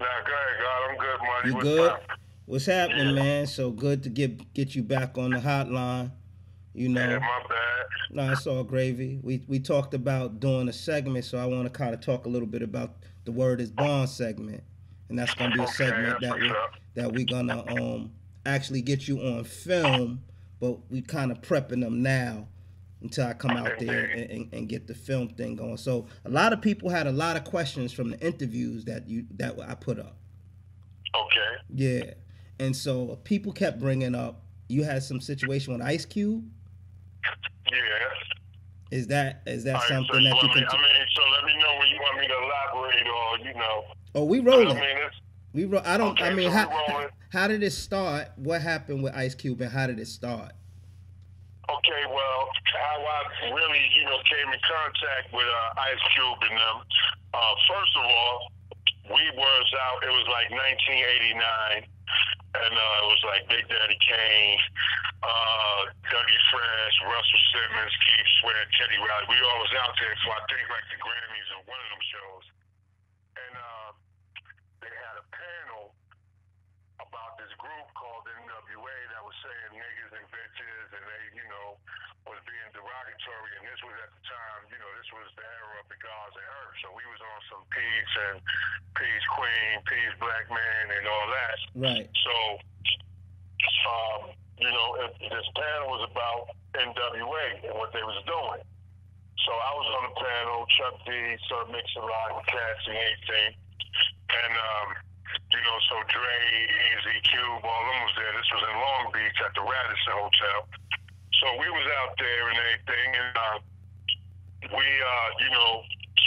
Nah, go ahead, God. I'm good, money. You What's good? up? What's happening, Yeah. man? So good to get get you back on the hotline. You know, Yeah, my bad. no, it's all gravy. We we talked about doing a segment, so I want to kind of talk a little bit about the word is bond segment, and that's gonna be a Okay, segment that we up. that we gonna um actually get you on film, but we kind of prepping them now until I come out there and, and, and get the film thing going. So a lot of people had a lot of questions from the interviews that you that I put up. Okay. Yeah. And so people kept bringing up you had some situation with Ice Cube. Yeah. Is that is that right, so something that you can? me? I mean, so let me know when you want me to elaborate or, you know. oh, we I rolling. mean, it's, We ro- I don't. I mean, so how, how did it start? What happened with Ice Cube and how did it start? Okay, well, how I really, you know, came in contact with uh, Ice Cube and them. Uh, first of all, we was out. It was like 1989, and uh, it was like Big Daddy Kane, uh, Dougie Fresh, Russell Simmons, Keith Sweat, Teddy Riley. We all was out there for I think like the Grammys or one of them shows, and uh, they had a panel about this group called NWA that was saying niggas and bitches and they, you know, was being derogatory and this was at the time, you know, this was the era of the gods and earth. So we was on some peace and peace queen, peace black man and all that. Right. So um, you know, it, this panel was about NWA and what they was doing. So I was on the panel, Chuck D, Sir Mix-a-Lot, Cassie, anything. And um, you know, so Dre, Eazy, Cube, all them was there. This was in Long Beach at the Radisson Hotel. So we was out there and everything, and uh, we, uh, you know,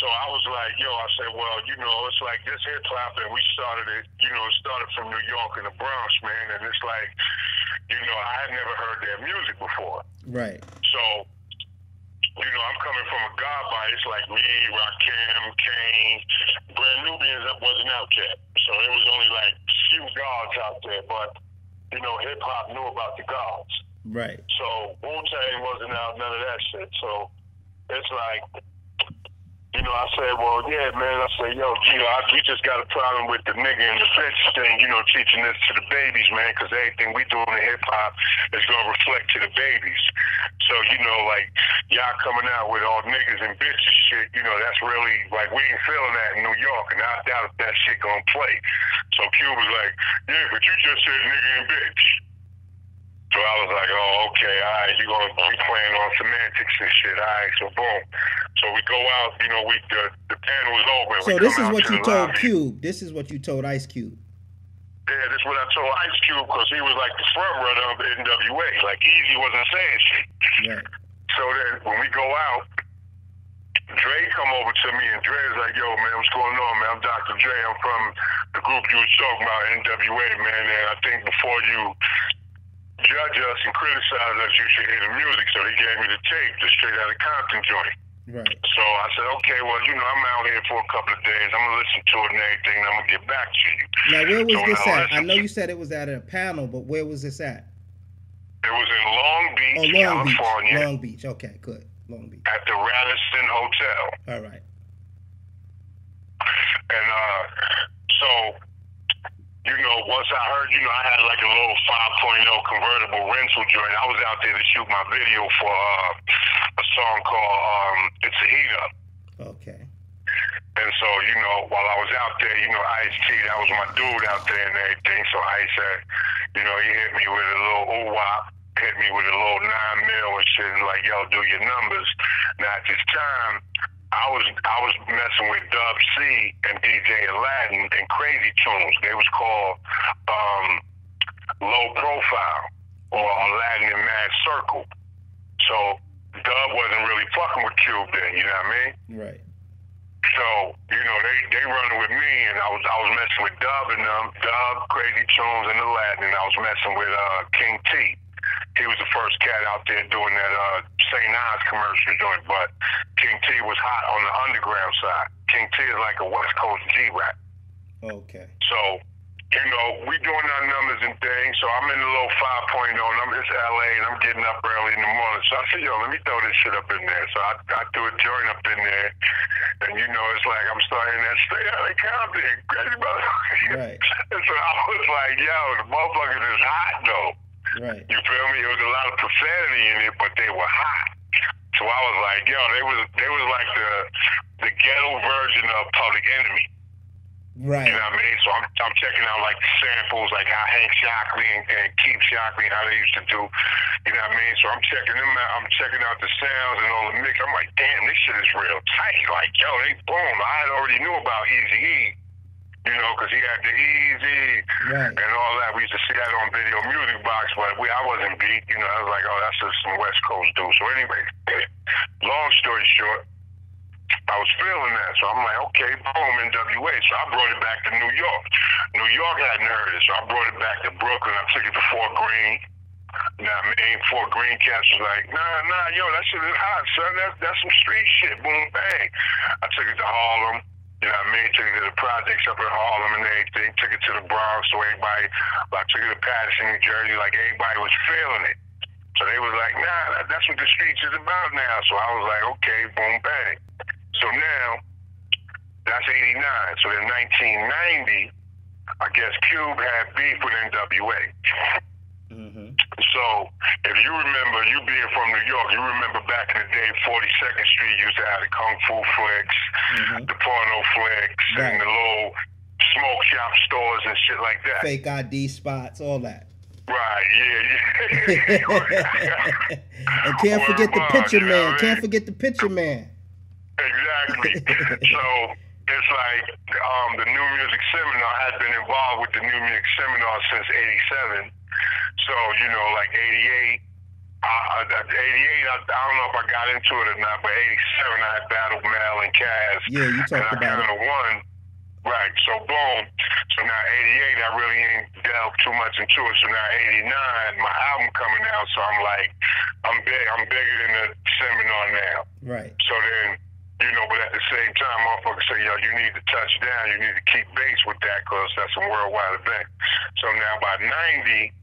so I was like, yo, I said, well, you know, it's like this hip hop, and we started it, you know, it started from New York and the Bronx, man, and it's like, you know, I had never heard their music before. Right. So, you know, I'm coming from a god body. It's like me, Rakim, Kane, Brand Nubians that wasn't out yet. So it was only like few gods out there, but you know, hip hop knew about the gods. Right. So Wu Tang wasn't out, none of that shit. So it's like, you know, I said, well, yeah, man. I said, yo, you know, I, we just got a problem with the nigga and the bitch thing, you know, teaching this to the babies, man, because everything we doing in hip hop is going to reflect to the babies. So, you know, like, y'all coming out with all niggas and bitches shit, you know, that's really, like, we ain't feeling that in New York, and I doubt if that shit going to play. So Q was like, yeah, but you just said nigga and bitch. So I was like, oh, okay, all right, you're going to be playing on semantics and shit. All right, so boom. So we go out, you know, we the, the panel was over. and So we this is what to you told lobby. Cube. This is what you told Ice Cube. Yeah, this is what I told Ice Cube because he was like the front runner of NWA. Like Eazy wasn't saying shit. Right. So then when we go out, Dre come over to me and Dre's like, yo, man, what's going on, man? I'm Dr. Dre. I'm from the group you was talking about, NWA, man. And I think before you judge us and criticize us, you should hear the music. So he gave me the tape, the straight out of Compton joint. Right. So I said, okay, well, you know, I'm out here for a couple of days. I'm gonna listen to it and everything. And I'm gonna get back to you. Now where was So this now at? I know you said it was at a panel, but where was this at? It was in Long Beach, Oh, Long Beach. California, Long Beach. Okay, good. Long Beach. at the Radisson Hotel. All right. And uh, so, you know, once I heard, you know, I had like a little 5.0 convertible rental joint. I was out there to shoot my video for uh, a song called um, "It's a Heat Up." Okay. And so, you know, while I was out there, you know, Ice T, that was my dude out there and everything. So Ice said, you know, he hit me with a little ooh wop, hit me with a little nine mil and shit, and like, yo, do your numbers. Now at this time, I was I was messing with Dub C and DJ Aladdin and Crazy Toones. They was called um, Low Profile or Aladdin and Mad Circle. So Dub wasn't really fucking with Cube then, you know what I mean? Right. So, you know, they they running with me and I was I was messing with Dub and them, Dub, Crazy Toones and Aladdin and I was messing with uh King T. He was the first cat out there doing that uh St. Nas commercial joint, but King T was hot on the underground side. King T is like a West Coast G rap. Okay. So you know, we doing our numbers and things. So I'm in the little 5.0, and I'm it's LA, and I'm getting up early in the morning. So I said, yo, let me throw this shit up in there. So I, I threw a joint up in there, and you know, it's like I'm starting that straight out of Compton, crazy motherfucker. Right. and so I was like, yo, the motherfuckers is hot though. Right. You feel me? It was a lot of profanity in it, but they were hot. So I was like, yo, they was they was like the the ghetto version of Public Enemy. Right. You know what I mean? So I'm, I'm checking out like the samples, like how Hank Shocklee and, and Keith Shocklee, how they used to do. You know what I mean? So I'm checking them out. I'm checking out the sounds and all the mix. I'm like, damn, this shit is real tight. Like, yo, they boom. I had already knew about Easy E. You know, because he had the Easy Right. and all that. We used to see that on Video Music Box, but we I wasn't beat. You know, I was like, oh, that's just some West Coast dude. So anyway, long story short, I was feeling that. So I'm like, okay, boom, NWA. So I brought it back to New York. New York hadn't heard it, so I brought it back to Brooklyn. I took it to Fort Greene. Now, I mean, Fort Greene cats was like, nah, nah, yo, that shit is hot, son. That's, that's some street shit. Boom, bang. I took it to Harlem. You know what I mean? Took it to the projects up in Harlem and everything. Took it to the Bronx, so everybody, I took it to Paterson, New Jersey, like everybody was feeling it. So they was like, nah, that's what the streets is about now. So I was like, okay, boom, bang. So now, that's 89. So in 1990, I guess Cube had beef with NWA. Mm-hmm. So if you remember, you being from New York, you remember back in the day, 42nd Street used to have the Kung Fu flicks, Mhm. the porno flicks, Right. and the little smoke shop stores and shit like that. Fake ID spots, all that. Right, yeah, yeah. and can't forget the picture man. Can't forget the picture man. Exactly. so it's like um, the New Music Seminar had been involved with the New Music Seminar since '87. So you know, like '88. Uh, 88, I, I don't know if I got into it or not, but 87, I had battled Mel and Kaz. Yeah, you talked and I about it. won. Right, so boom. So now 88, I really ain't delved too much into it. So now 89, my album coming out, so I'm like, I'm big, I'm bigger than the seminar now. Right. So then, you know, but at the same time, motherfuckers say, yo, you need to touch down. You need to keep base with that because that's a worldwide event. So now by 90,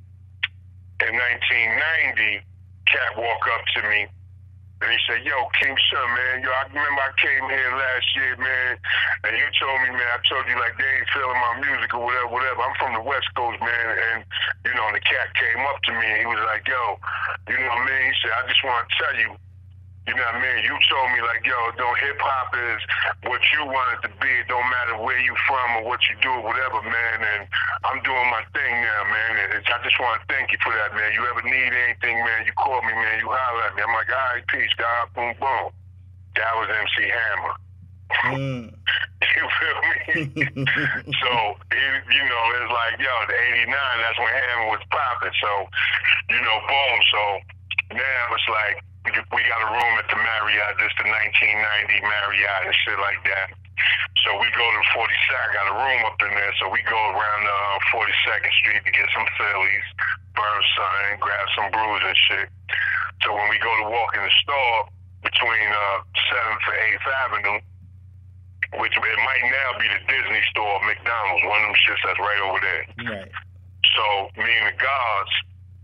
in 1990, Cat walked up to me and he said, yo, King Sun, man, yo, I remember I came here last year, man, and you told me, man, I told you like they ain't feeling my music or whatever, whatever. I'm from the West Coast, man, and, you know, and the cat came up to me and he was like, yo, you know what I mean? He said, I just want to tell you, you know what I mean? You told me like, yo, don't hip hop is what you want it to be. It don't matter where you from or what you do or whatever, man. And I'm doing my thing now, man. And it's, I just want to thank you for that, man. You ever need anything, man? You call me, man. You holler at me. I'm like, all right, peace, God, boom, boom. That was MC Hammer. Mm. you feel me? so it, you know, it's like, yo, the '89. That's when Hammer was popping. So, you know, boom. So now it's like we got a room at the Marriott. This the 1990 Marriott and shit like that. So we go to 42nd. Got a room up in there. So we go around uh, 42nd Street to get some Phillies, burn something, grab some brews and shit. So when we go to walk in the store between uh, 7th and 8th Avenue, which it might now be the Disney store, McDonald's, one of them shits that's right over there. Right. So me and the guards,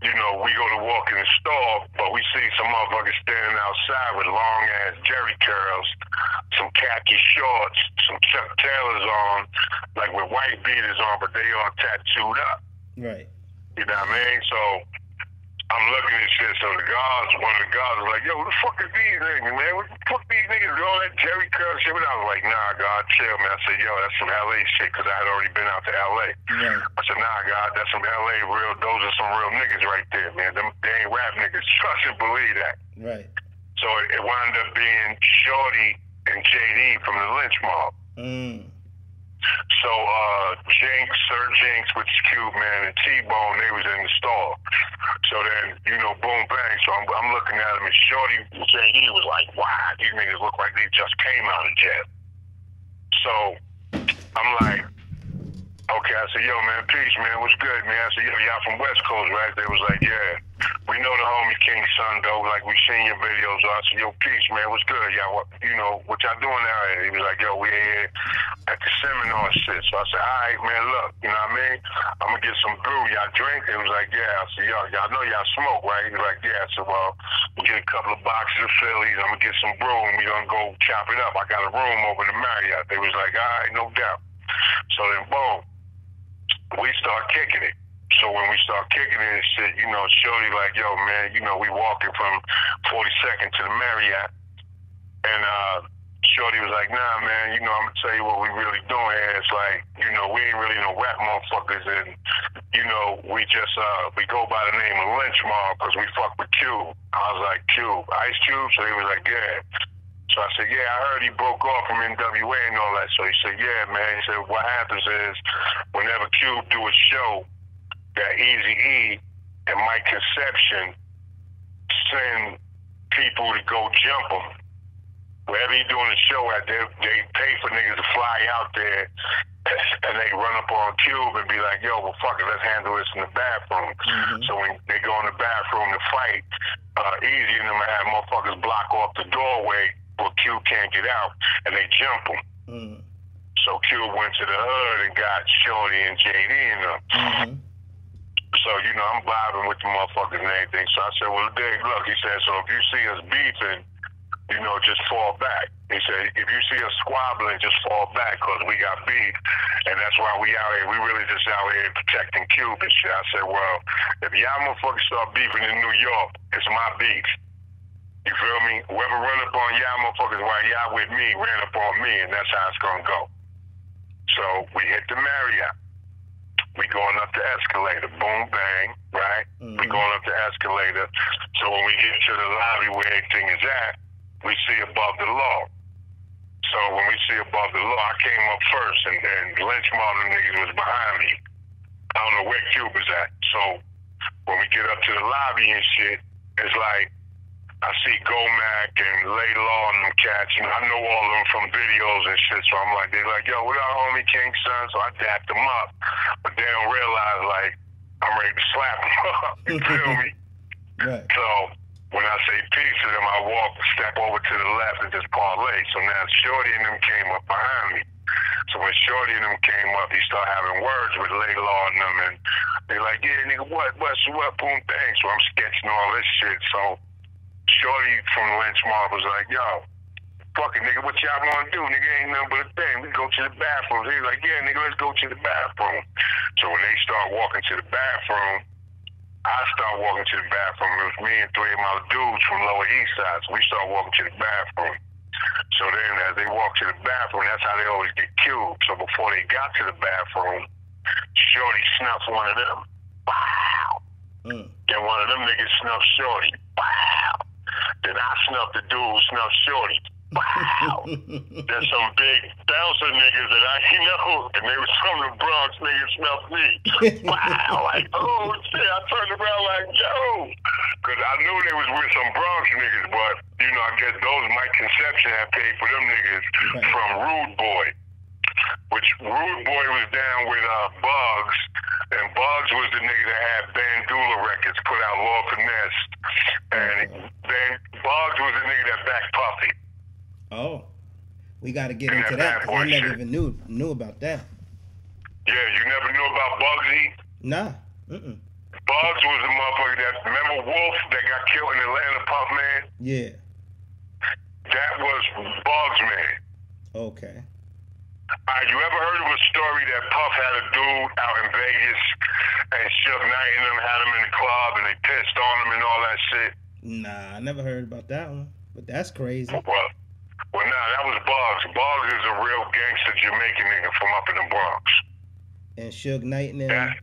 you know, we go to walk in the store, but we see some motherfuckers standing outside with long ass Jheri curls, some khaki shorts, some Chuck Taylors on, like with white beaters on, but they all tattooed up. Right. You know what I mean? So I'm looking at shit. So the guards, one of the guards was like, yo, what the fuck is these niggas, man? What the fuck these niggas do all that Jheri Curl shit? But I was like, nah, God, chill, man. I said, yo, that's some LA shit, because I had already been out to LA. Right. I said, nah, God, that's some LA real, those are some real niggas right there, man. Them, they ain't rap niggas. Trust and believe that. Right. So it, it wound up being Shorty and JD from the Lynch Mob. Mm. So uh Jinx, Sir Jinx with Cube Man and T-Bone, they was in the store. So then, you know, boom bang. So I'm, I'm looking at him and Shorty JD was like, wow, these niggas look like they just came out of jail. So I'm like, okay, I said, yo man, peace man, what's good, man? I said, yo, y'all from West Coast, right? They was like, yeah. We know the homie King Sun though. Like we seen your videos. I said, yo, peace, man. What's good, y'all? What, you know what y'all doing now? And he was like, yo, we here at the seminar and shit. So I said, all right, man. Look, you know what I mean? I'm gonna get some brew. Y'all drink? He was like, yeah. I said, y'all, y'all know y'all smoke, right? He was like, yeah. I said, well, we get a couple of boxes of Phillies. I'm gonna get some brew and we gonna go chop it up. I got a room over the Marriott. They was like, all right, no doubt. So then, boom, we start kicking it. So when we start kicking it and shit, you know, Shorty like, yo, man, you know, we walking from 42nd to the Marriott. And uh, Shorty was like, nah, man, you know, I'm going to tell you what we really doing here. It's like, you know, we ain't really no rap motherfuckers. And, you know, we just, uh, we go by the name of Lynch Mob because we fuck with Cube. I was like, Cube, Ice Cube? So he was like, yeah. So I said, yeah, I heard he broke off from NWA and all that. So he said, yeah, man. He said, what happens is whenever Cube do a show, that Easy E and Mike Concepcion send people to go jump him. Wherever he's doing a show at, they, they pay for niggas to fly out there and they run up on Cube and be like, yo, well, fuck it, let's handle this in the bathroom. Mm-hmm. So when they go in the bathroom to fight, uh, Eazy and them have motherfuckers block off the doorway where Cube can't get out and they jump him. Mm-hmm. So Cube went to the hood and got Shorty and JD and them. Mm-hmm. So, you know, I'm vibing with the motherfuckers and everything. So I said, well, Dig, look, he said, so if you see us beefing, you know, just fall back. He said, if you see us squabbling, just fall back because we got beef. And that's why we out here. We really just out here protecting Cube and shit. I said, well, if y'all motherfuckers start beefing in New York, it's my beef. You feel me? Whoever run up on y'all motherfuckers while y'all with me ran up on me, and that's how it's going to go. So we hit the Marriott. We going up the escalator, boom, bang, right? Mm-hmm. We going up the escalator. So when we get to the lobby where everything is at, we see above the law. So when we see above the law, I came up first, and, and Lynch Martin niggas was behind me. I don't know where Cube is at. So when we get up to the lobby and shit, it's like I see Go Mack and Laylaw and them cats, and I know all of them from videos and shit. So I'm like, they're like, yo, what up, homie King Sun? So I dapped them up, but they don't realize like I'm ready to slap them up. you feel me? Right. So when I say peace to them, I walk, step over to the left, and just parlay. So now Shorty and them came up behind me. So when Shorty and them came up, he started having words with Laylaw and them, and they're like, yeah, nigga, what, what's what, boom, thanks. So I'm sketching all this shit. So Shorty from Lynch Mob was like, yo, fucking nigga, what y'all wanna do? Nigga ain't nothing but a thing. We go to the bathroom. He's like, yeah, nigga, let's go to the bathroom. So when they start walking to the bathroom, I start walking to the bathroom. It was me and three of my dudes from Lower East Side. So we start walking to the bathroom. So then as they walk to the bathroom, that's how they always get killed. So before they got to the bathroom, Shorty snuffed one of them. Wow. Mm. And one of them niggas snuffed Shorty. Then I snuffed the dude, snuffed Shorty. Wow. There's some big bouncer niggas that I know, and they was from the Bronx. Niggas snuffed me. wow. Like, oh shit. I turned around like, yo. Because I knew they was with some Bronx niggas, but, you know, I guess those my Concepcion had paid for them niggas from Rude Boy. Which Rude Boy was down with uh, Bugs, and Bugs was the nigga that had Bandula Records, put out Lord Finesse. And then Bugs was the nigga that backed Puffy. Oh, we got to get and into that because I never shit. even knew knew about that. Yeah, you never knew about Bugsy? Nah. Mm-mm. Bugs was the motherfucker that remember Wolf that got killed in Atlanta, Puff Man. Yeah. That was Bugs Man. Okay. Uh, you ever heard of a story that Puff had a dude out in Vegas and Suge Knight and them had him in the club and they pissed on him and all that shit? Nah, I never heard about that one. But that's crazy. Well, well, nah, that was Boggs. Boggs is a real gangster Jamaican nigga from up in the Bronx. And Suge Knight and them.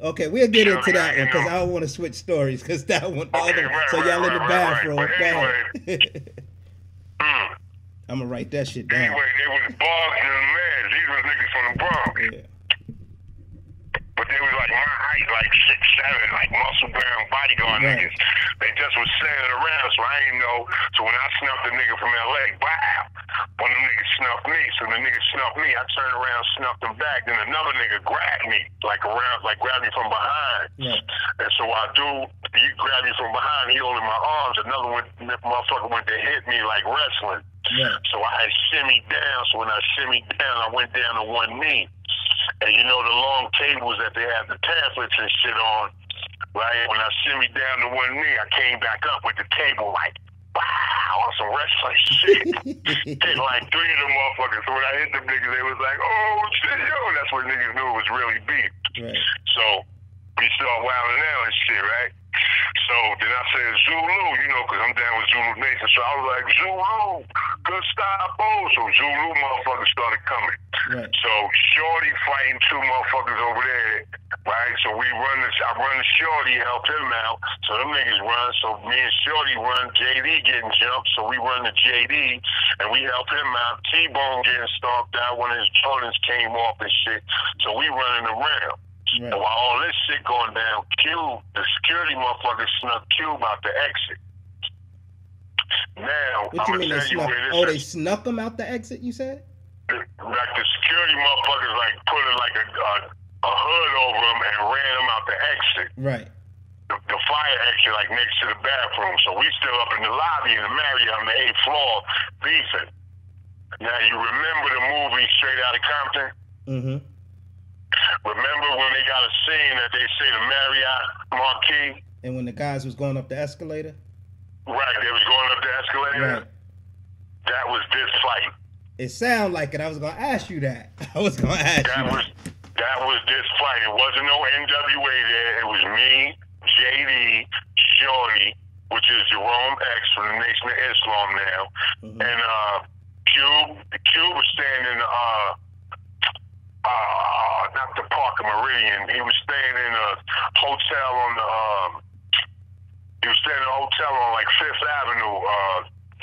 Okay, we'll get Suge into that one because I don't want to switch stories because that one. Okay, other, right, so y'all right, in the bathroom. Right, anyway, mm. I'm gonna write that shit down. Anyway, they was Boggs and man. These was niggas from the Bronx. Yeah. But they was like my height, like six seven, like muscle bearing bodyguard right. niggas. They just was standing around, so I ain't know. So when I snuffed a nigga from LA, wow, one of them niggas snuffed me. So the nigga snuffed me. I turned around, snuffed him back. Then another nigga grabbed me, like around, like grabbed me from behind. Yeah. And so I do, he grabbed me from behind. He holding my arms. Another one, motherfucker went to hit me like wrestling. So I had shimmied down. So when I shimmied down, I went down to one knee. And you know the long tables that they have the pamphlets and shit on, right? When I shimmied down to one knee, I came back up with the table like, wow, on some wrestling shit. Hit like three of them motherfuckers. So when I hit them niggas, they was like, oh shit, yo. That's when niggas knew it was really beef. Right. So we start wilding out and shit, right? So then I said Zulu, you know, because I'm down with Zulu Nation. So I was like, Zulu, good style, oh. So Zulu motherfuckers started coming. Right. So Shorty fighting two motherfuckers over there, right? So we run this, I run the Shorty, help him out. So them niggas run. So me and Shorty run, JD getting jumped. So we run the JD and we help him out. T-Bone getting stomped out. One of his Jordans came off and shit. So we running around. Right. And while all this shit going down, Cube, the security motherfucker snuck Cube out the exit. Now, What I'm you gonna mean they tell you snuck? where this Oh, they snuck him out the exit. You said? Like the security motherfuckers like put like a, a a hood over him and ran him out the exit, Right. the, the fire exit, like next to the bathroom. So we still up in the lobby in the Marriott on the eighth floor beefing. Now you remember the movie Straight Outta Compton? Mm-hmm. Remember when they got a scene that they say the Marriott marquee? And when the guys was going up the escalator. Right, they was going up the escalator. Right. That was this fight. It sound like it. I was gonna ask you that. I was gonna ask That you was that was this fight. It wasn't no NWA there. It was me, JD, Shorty, which is Jerome X from the Nation of Islam now, Mhm. and uh, Cube. Cube was staying in uh, uh, not the Parker Meridien. He was staying in a hotel on the. Um, he was staying in a hotel on like Fifth Avenue. Uh,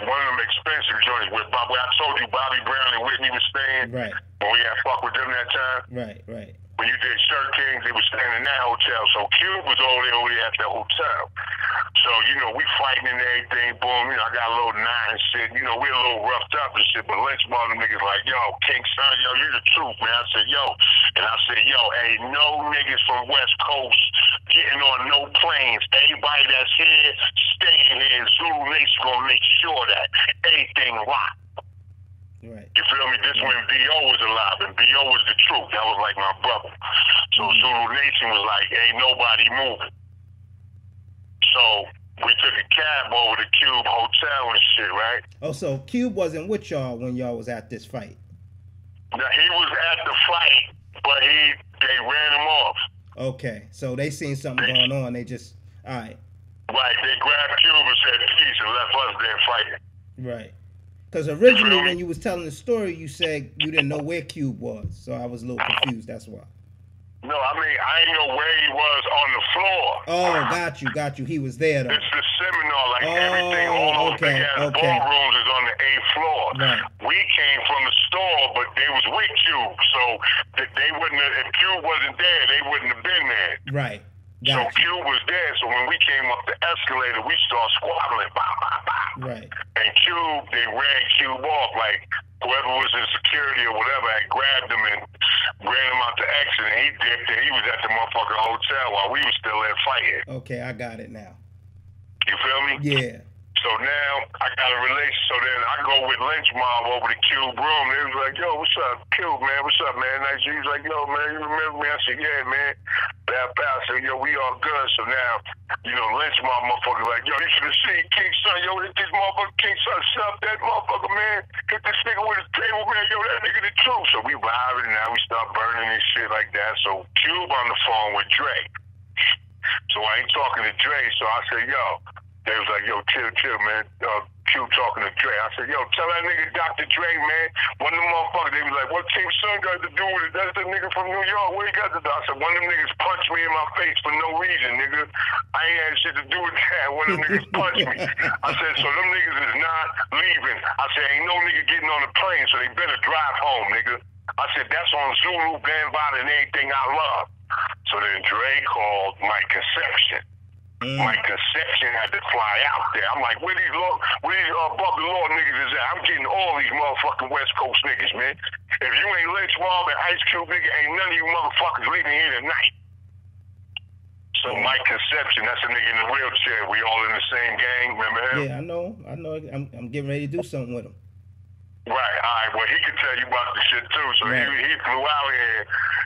one of them expensive joints with Bobby. I told you Bobby Brown and Whitney was staying Right. when we had fuck with them that time Right. Right. When you did Shirt Kings, they was staying in that hotel. So Cube was over there, over there at that hotel. So, you know, we fighting and everything, boom, you know, I got a little nine and shit. You know, we a little roughed up and shit, but Lynch Ball them niggas like, yo, King Sun, yo, you the truth, man. I said, yo. And I said, yo, ain't no niggas from West Coast getting on no planes. Everybody that's here, staying here. Zulu Nation gonna make sure that everything locked. Right. You feel me? This when B.O. was alive, and B.O. was the truth. That was like my brother. So mm-hmm. Zulu Nation was like, ain't nobody moving. So we took a cab over to Cube Hotel and shit, right? Oh, so Cube wasn't with y'all when y'all was at this fight. Now he was at the fight, but he they ran him off. Okay. So they seen something going on. They just. All right. Right? They grabbed Cube and said peace and left us there fighting. Right. Because originally, when you was telling the story, you said you didn't know where Cube was, so I was a little confused. That's why. No, I mean I didn't know where he was on the floor. Oh, got you, got you. He was there though. It's the seminar, like Oh, everything, all those okay, big ass okay. ballrooms is on the eighth floor. Right. We came from the store, but they was with Cube, so they wouldn't. Have, if Cube wasn't there, they wouldn't have been there. Right. So Got you. Cube was there. So when we came up the escalator, we started squabbling, bah, bah, bah. Right. And Cube, they ran Cube off like whoever was in security or whatever had grabbed him and ran him out the exit, and he dipped. And he was at the motherfucking hotel while we was still there fighting. Okay, I got it now. You feel me? Yeah. So now I got a relation. So then I go with Lynch Mob over to Cube room. They was like, "Yo, what's up, Cube man? What's up, man?" Nice. He's like, "Yo, man, you remember me?" I said, "Yeah, man." Bad pal. I said, "Yo, we all good." So now, you know, Lynch Mob motherfucker like, "Yo, you should have seen King Sun. Yo, hit this motherfucker King Sun. Stop that motherfucker, man. Hit this nigga with his table, man. Yo, that nigga the truth." So we vibing and now we start burning and shit like that. So Cube on the phone with Dre. So I ain't talking to Dre. So I said, "Yo." They was like, yo, chill, chill, man. Uh, Q talking to Dre. I said, yo, tell that nigga Dr. Dre, man. One of them motherfuckers, they was like, what Team Son got to do with it? That's the nigga from New York. Where he got to do? I said, one of them niggas punched me in my face for no reason, nigga. I ain't had shit to do with that. One of them niggas punched me. I said, so them niggas is not leaving. I said, ain't no nigga getting on the plane, so they better drive home, nigga. I said, that's on Zulu, Bambaataa, and everything I love. So then Dre called my Concepcion. Mm. My Concepcion had to fly out there. I'm like, where these law, where these uh, Bubba Law niggas is at? I'm getting all these motherfucking West Coast niggas, man. If you ain't Lynch Mob and Ice Cube nigga, ain't none of you motherfuckers leaving here tonight. So Mike Concepcion, that's a nigga in the wheelchair. We all in the same gang. Remember him? Yeah, I know. I know. I'm, I'm getting ready to do something with him. Right. All right. Well, he can tell you about the shit too. So right. he, he flew out here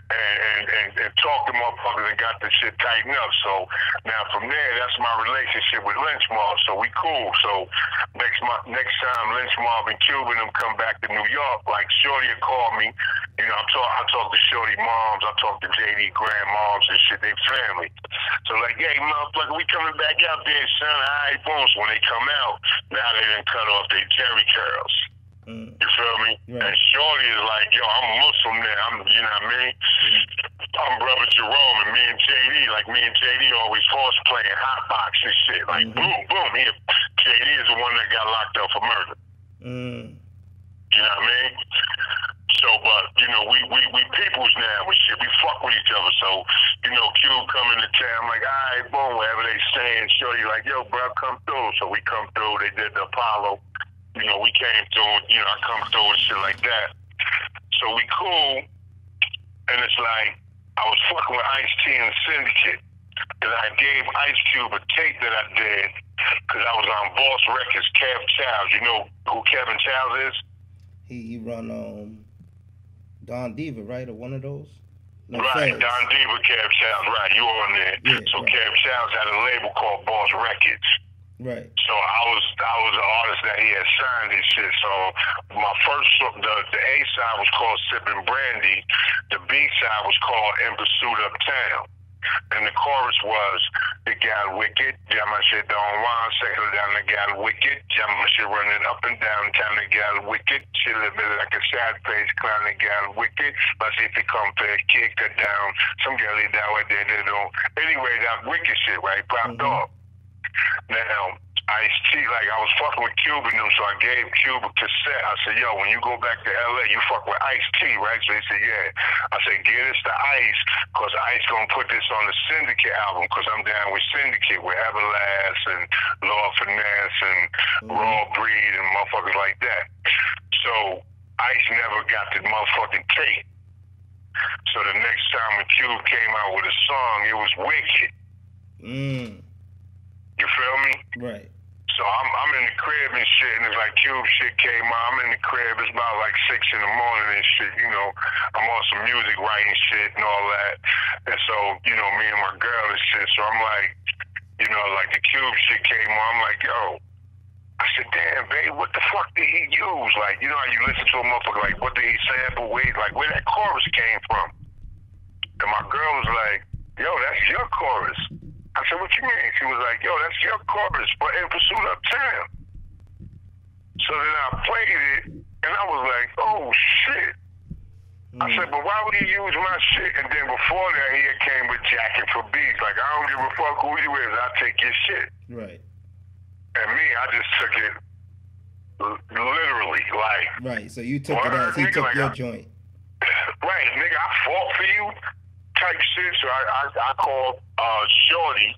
and, and, and, and talked to motherfuckers and got the shit tightened up. So now from there, that's my relationship with Lynch Mob. So we cool. So next month, next time Lynch Mob and Cuban them come back to New York, like Shorty will call me. You know, I'm talk I talk to Shorty moms, I talk to JD grandmoms and shit. They family. So like, hey, motherfucker, we coming back out there, son. All right, boom. So when they come out, now they didn't cut off their Jheri curls. Mm. You feel me? Right. And Shorty is like, yo, I'm Muslim now. I'm, you know what I mean? Mm. I'm brother Jerome, and me and JD, like me and JD always force playing hot box and shit. Like mm-hmm. boom, boom. He, JD is the one that got locked up for murder. Mm. You know what I mean? So, but you know, we we we peoples now and shit. We fuck with each other. So, you know, Cube coming to town, like, all right, boom, whatever they saying. Shorty like, yo, bro, come through. So we come through. They did the Apollo you know, we came through, you know, I come through and shit like that. So we cool, and it's like, I was fucking with Ice T and Syndicate. And I gave Ice Cube a tape that I did, because I was on Boss Records, Kev Chiles. You know who Kevin Chiles is? He, he run um Don Diva, right? Or one of those? No, right. Don Diva, Kev Chiles, right. You on there. Yeah, so right. Kev Chiles had a label called Boss Records. Right. So I was I was an artist that he had signed and shit. So my first the the A side was called Sipping Brandy, the B side was called In Pursuit of Town. And the chorus was, the guy wicked, jam my shit down one, second down the guy wicked, jam my shit running up and down, time the guy wicked, a bit like a sad face, clown the guy wicked, but see if he come fair, kick her down, some girl down right there, they don't. Anyway, that wicked shit, right, popped mm-hmm. off. Now, Ice T, like I was fucking with Cuban them, so I gave Cuban a cassette. I said, yo, when you go back to LA, you fuck with Ice T, right? So he said, yeah. I said, get us to Ice, cause Ice gonna put this on the Syndicate album, cause I'm down with Syndicate, with Everlast and Lord Finesse and mm-hmm. Raw Breed and motherfuckers like that. So Ice never got the motherfucking tape. So the next time when Cube came out with a song, it was Wicked. Mm. You feel me? Right. So I'm I'm in the crib and shit, and it's like Cube shit came out. I'm in the crib. It's about like six in the morning and shit. You know, I'm on some music writing shit and all that. And so you know, me and my girl and shit. So I'm like, you know, like the Cube shit came on. I'm like, yo. I said, damn, babe, what the fuck did he use? Like, you know how you listen to a motherfucker, like, what did he sample? Wait, like, where that chorus came from? And my girl was like, yo, that's your chorus. I said, what you mean? She was like, yo, that's your chorus for In Pursuit of Town. So then I played it, and I was like, oh, shit. Mm. I said, but why would he use my shit? And then before that, he came with Jacking for Beats. Like, I don't give a fuck who you is. I'll take your shit. Right. And me, I just took it literally. Like, right. So you took it as he took like, your I, joint. Right, nigga, I fought for you type shit. So I, I, I called uh, Shorty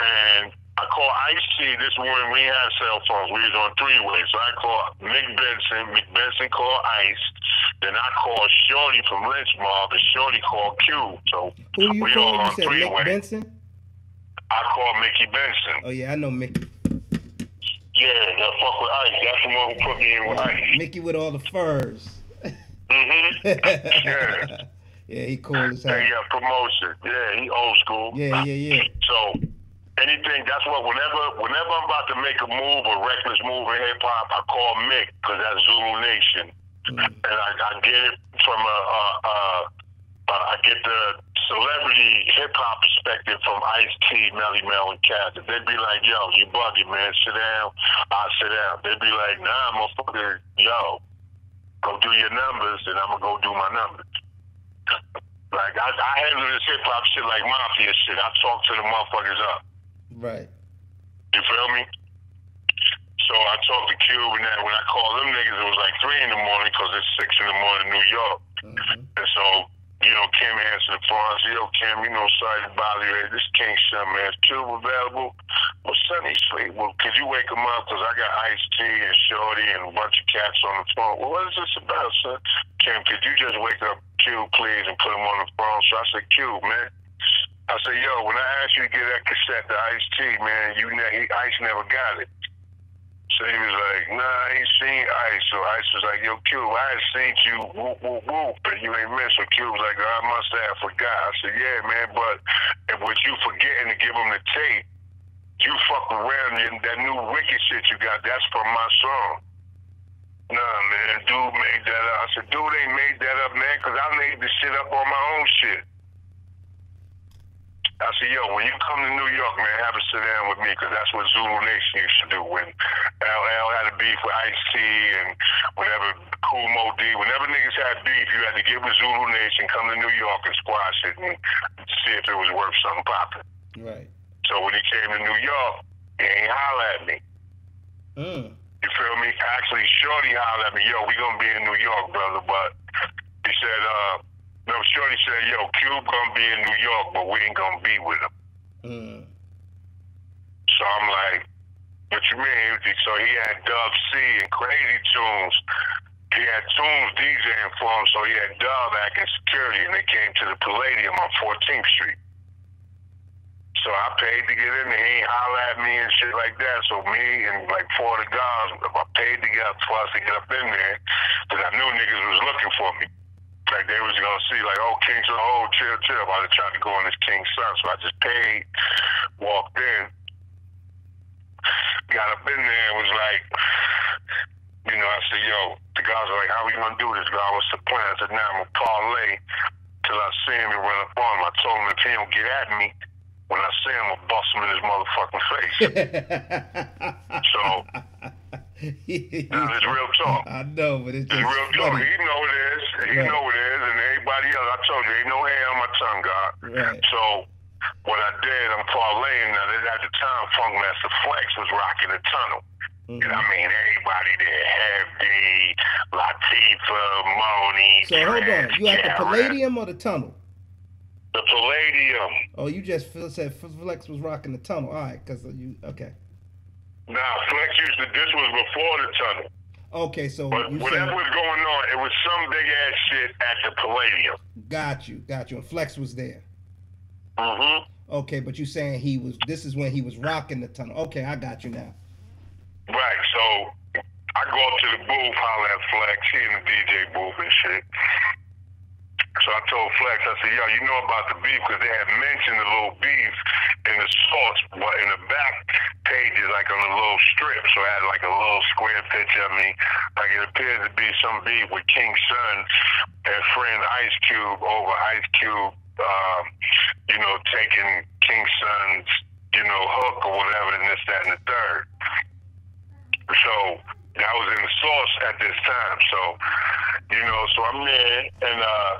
and I called Ice T. This when we had cell phones. We was on three way. So I called Mick Benson. Mick Benson called Ice. Then I called Shorty from Lynch Mob, and Shorty called Q. So Who you we called? all on three way. Benson? I called Mickey Benson. Oh yeah, I know Mickey. Yeah, that fuck with Ice. That's the one who put me in with Ice. Mickey with all the furs. mm-hmm. yeah. Yeah, he cool as hell. Yeah, promotion. Yeah, he old school. Yeah, yeah, yeah. So anything, that's what whenever whenever I'm about to make a move, a reckless move in hip hop, I call Mick because that's Zulu Nation, mm. and I, I get it from a, a, a, a I get the celebrity hip hop perspective from Ice T, Melle Mel, and Cat. They'd be like, "Yo, you bugging, man? Sit down." I sit down. They'd be like, "Nah, motherfucker, yo, go do your numbers, and I'm gonna go do my numbers." Like I, I handle this hip hop shit like mafia shit. I talk to the motherfuckers up. Right. You feel me? So I talked to Cube and that when I called them niggas, it was like three in the morning because it's six in the morning in New York. Mm-hmm. And so, you know, Kim answered the phone. I said, yo, Kim, you know, sorry to bother you. This King Sun, man. Is Cube available? Well, Sonny, sleep. Well, could you wake him up? Because I got Ice T and Shorty and a bunch of cats on the phone. Well, what is this about, son? Kim, could you just wake up Q, please, and put him on the phone. So I said, Q, man. I said, yo, when I asked you to get that cassette to Ice T, man, you ne- he, Ice never got it. So he was like, nah, I ain't seen Ice. So Ice was like, yo, Cube, I had seen you whoop, whoop, whoop, and you ain't missed. So Cube was like, I must have forgot. I said, yeah, man, but if what you forgetting to give him the tape, you fuck around and that new wicked shit you got, that's from my song. Nah, man, dude made that up. I said, dude ain't made that up, man, because I made the shit up on my own shit. I said, yo, when you come to New York, man, have a sit down with me, because that's what Zulu Nation used to do. When LL had a beef with Ice-T and whenever Kool Moe Dee, whenever niggas had beef, you had to give a Zulu Nation, come to New York and squash it and see if it was worth something popping. Right. So when he came to New York, he ain't holler at me. Mm. You feel me? Actually, Shorty hollered at me, yo, we gonna be in New York, brother, but he said, uh, no, Shorty said, yo, Cube gonna be in New York, but we ain't gonna be with him. Mm. So I'm like, what you mean? So he had Dub C and Crazy Toones. He had Toones DJing for him, so he had Dub acting security, and they came to the Palladium on 14th Street. So I paid to get in there. He ain't holler at me and shit like that. So me and like four of the guys, I paid to get up for us to get up in there because I knew niggas was looking for me. Like they was gonna see like, oh, King's Son, oh, chill, chill. I was trying to go in this King's Son, so I just paid, walked in, got up in there, and was like, you know, I said, yo, the guys were like, how we gonna do this, God? What's the plan? I said, now I'm gonna parlay till I see him and run up on him. I told him if he don't get at me, when I see him, I'll bust him in his motherfucking face. so, now it's real talk. I know, but it's It's just real talk. He know it is. He Right. know it is, and everybody else. I told you, ain't no hair on my tongue, God. Right. So what I did, I'm parlaying. Now at the time, Funkmaster Flex was rocking the tunnel. And mm-hmm. I mean, everybody there, Heavy, Latifah, Monie. So hold on, you at the Palladium or the Tunnel? The Palladium. Oh, you just said Flex was rocking the Tunnel. All right, because you okay. Now, Flex used to. This was before the tunnel. Okay, so But you whatever said was going on, it was some big ass shit at the Palladium. got you, got you, and Flex was there. Mm-hmm. Okay, but you saying he was? This is when he was rocking the Tunnel. Okay, I got you now. Right, so I go up to the booth, holler at Flex, he in the DJ booth and shit. So I told Flex, I said, yo, you know about the beef because they had mentioned the little beef in the source, but in the back pages, like on a little strip, so I had like a little square picture of me. Like it appeared to be some beef with King Sun and friend Ice Cube over Ice Cube, um, you know, taking King Sun's, you know, hook or whatever, and this, that, and the third. So that was in the source at this time. So, you know, so I'm there and uh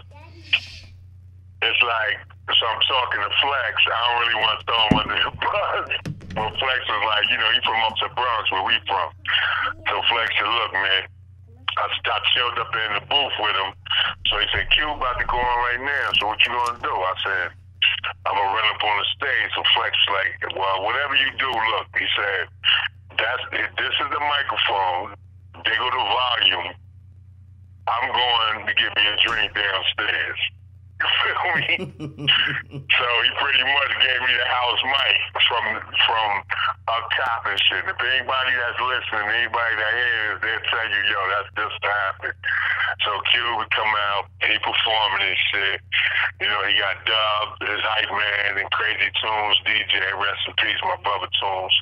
it's like so I'm talking to Flex. I don't really want to throw him under the bus. But Flex was like, you know, he from up to Bronx where we from. So Flex said, look, man, I, I chilled up in the booth with him. So he said, Q about to go on right now. So what you gonna do? I said, I'm gonna run up on the stage. So Flex like, well, whatever you do, look, he said, that's this is the microphone. They go to volume. I'm going to get me a drink downstairs. You feel me? so he pretty much gave me the house mic from from up top and shit. If anybody that's listening, anybody that hears, they'll tell you, yo, that's just happened. So Q would come out, he performing and shit. You know, he got Dub, his hype man, and Crazy Toones, DJ, rest in peace, my brother Toones.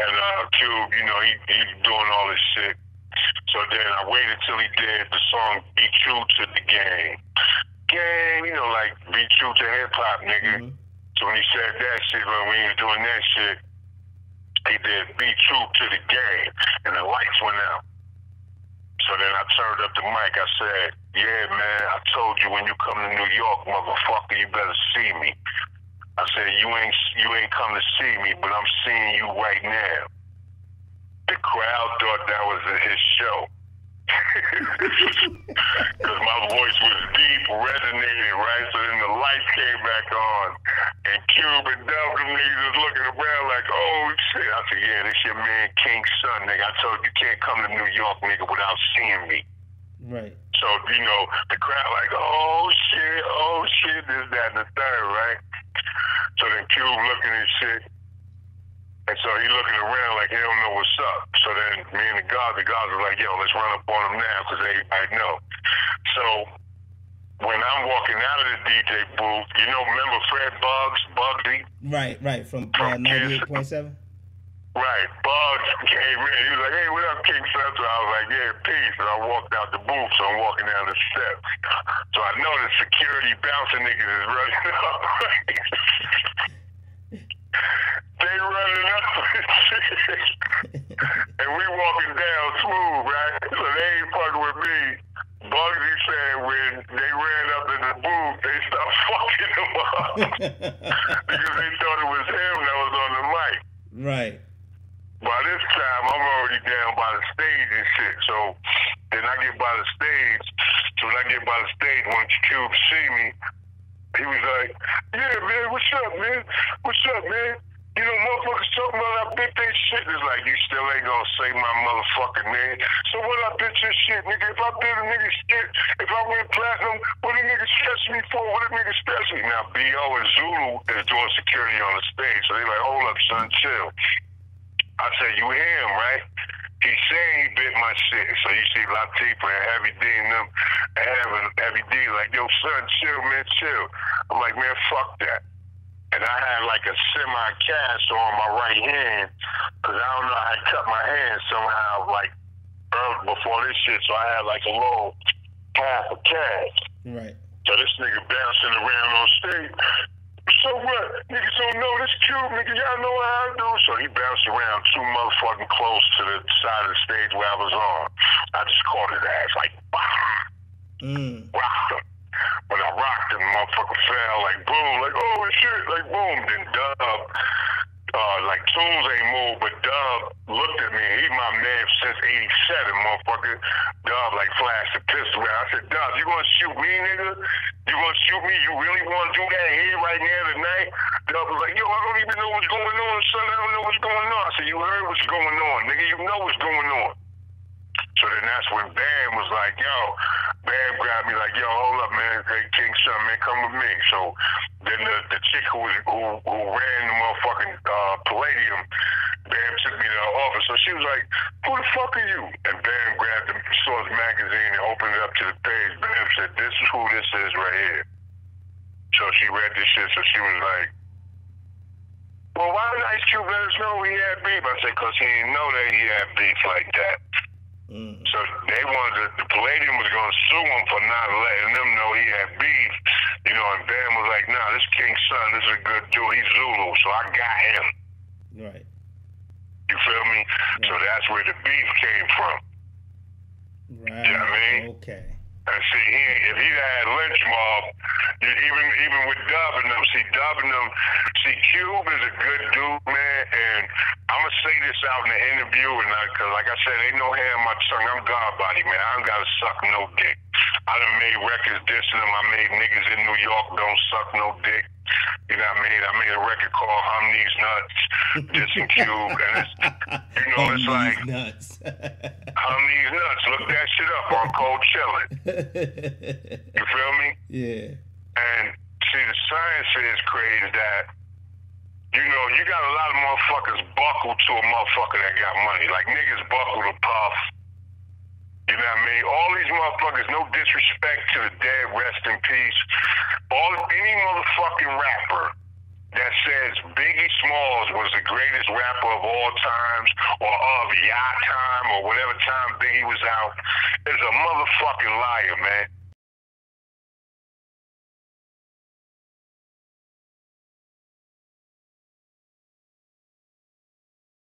And uh, Cube, you know, he, he doing all this shit. So then I waited till he did the song Be True to the Game. Game, you know, like Be True to Hip Hop, nigga. Mhm. So when he said that shit, when he was doing that shit, he did Be True to the Game. And the lights went out. So then I turned up the mic. I said, "Yeah, man. I told you when you come to New York, motherfucker, you better see me." I said, "You ain't you ain't come to see me, but I'm seeing you right now." The crowd thought that was his show. Because my voice was deep, resonated, right? So then the lights came back on, and Cube and them niggas was looking around like, oh shit. I said, yeah, this your man King Sun, nigga. I told you, you can't come to New York, nigga, without seeing me. Right. So, you know, the crowd like, oh shit, oh shit, this, that, and the third, right? So then Cube looking and shit. And so he looking around like he don't know what's up. So then me and the guards, the guards were like, yo, let's run up on him now because they, everybody know. So when I'm walking out of the DJ booth, you know, remember Fred Buggs, Bugsy? Right, right, from uh, 98.7? Right, Bugs came in. He was like, hey, what up, King Central? I was like, yeah, peace. And I walked out the booth, so I'm walking down the steps. So I know the security bouncing niggas is running up. They running up and we walking down smooth, right? So they ain't fucking with me. Bugsy said when they ran up in the booth, they stopped fucking him up because they thought it was him that was on the mic. Right. By this time, I'm already down by the stage and shit. So then I get by the stage. So when I get by the stage, once Cube see me, he was like, "Yeah, man, what's up, man? What's up, man?" You know, motherfuckers talking about I bit they shit. It's like, you still ain't gonna say my motherfucking name. So what I bit your shit, nigga? If I bit a nigga shit, if I went platinum, what a nigga stress me for? What a nigga stress me? Now, B.O. and Zulu is doing security on the stage. So they like, hold up, son, chill. I said, you hear him, right? He's saying he bit my shit. So you see Latifah and Heavy D and them having Heavy D like, yo, son, chill, man, chill. I'm like, man, fuck that and I had like a semi cast on my right hand because I don't know how I cut my hand somehow like early before this shit, so I had like a little half a cast. Right. So this nigga bouncing around on stage. So what? Niggas don't know this cube, nigga. Y'all know how I do. So he bounced around too motherfucking close to the side of the stage where I was on. I just caught his ass like, bah. Mm. Rocked him when I rocked him, motherfucker fell like boom, like oh shit, like boom. Then Dub, uh, like Toones ain't moved, but Dub looked at me. He my man since '87, motherfucker. Dub like flashed a pistol. I said, Dub, you gonna shoot me, nigga? You gonna shoot me? You really wanna do that here right now tonight? Dub was like, yo, I don't even know what's going on, son. I don't know what's going on. I said, you heard what's going on, nigga? You know what's going on. So then that's when Bam was like, yo, Bam grabbed me like, yo, hold up, man. Hey, King Sun, man, come with me. So then the, the chick who, who, who ran the motherfucking uh, Palladium, Bam took me to her office. So she was like, who the fuck are you? And Bam grabbed the Source magazine and opened it up to the page. Bam said, this is who this is right here. So she read this shit. So she was like, well, why did Ice Cube let us know he had beef? I said, because he didn't know that he had beef like that. Mm. So they wanted to, the Palladium was going to sue him for not letting them know he had beef. You know, and Bam was like, nah, this King's son, this is a good dude. He's Zulu, so I got him. Right. You feel me? So that's where the beef came from. Right. You know what I mean? Okay. And see, he, if he had lynch mob, even even with Dub and them, see Dub and them, see Cube is a good dude, man. And I'm gonna say this out in the interview, and because like I said, ain't no hair in my tongue. I'm God body, man. I don't gotta suck no dick. I done made records dissing them. I made niggas in New York don't suck no dick. You know what I mean? I made a record called Hum These Nuts, dissing Cube, and it's you know Hum it's like these nuts. Hum These Nuts. Look that shit up on Cold Chillin'. You feel me? yeah. And see, the science is crazy that, you know, you got a lot of motherfuckers buckle to a motherfucker that got money. Like niggas buckle to Puff. You know what I mean? All these motherfuckers, no disrespect to the dead, rest in peace. All any motherfucking rapper that says Biggie Smalls was the greatest rapper of all times or of yacht time or whatever time Biggie was out is a motherfucking liar, man.